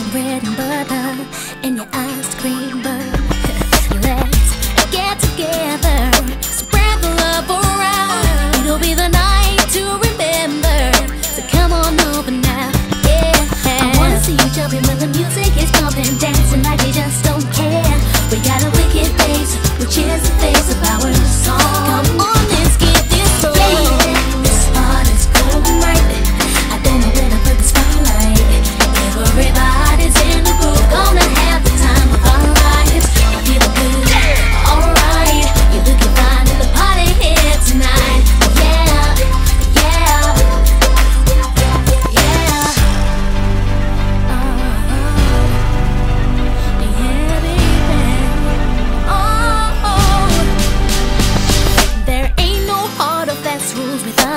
my bread and butter and your ice cream, but let's get together.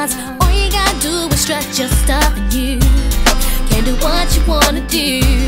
All you gotta do is stretch your stuff and you Can do what you wanna do.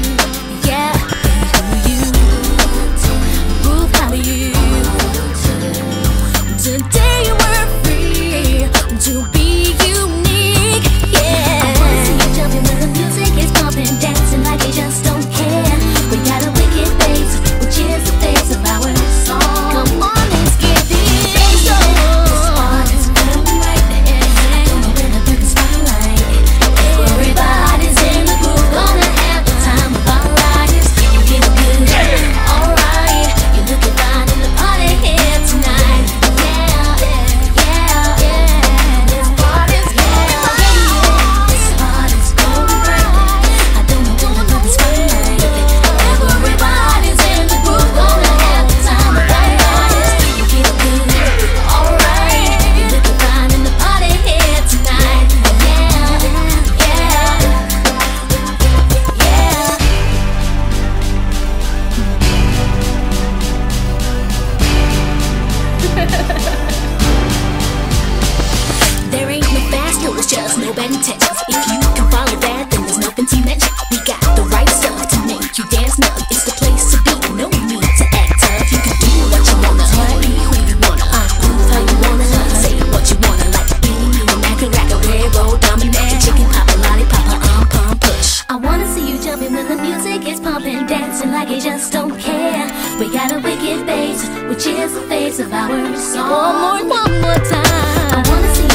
and dancing like he just don't care. We got a wicked bass, which is the face of our song. One more, one more time. I wanna see.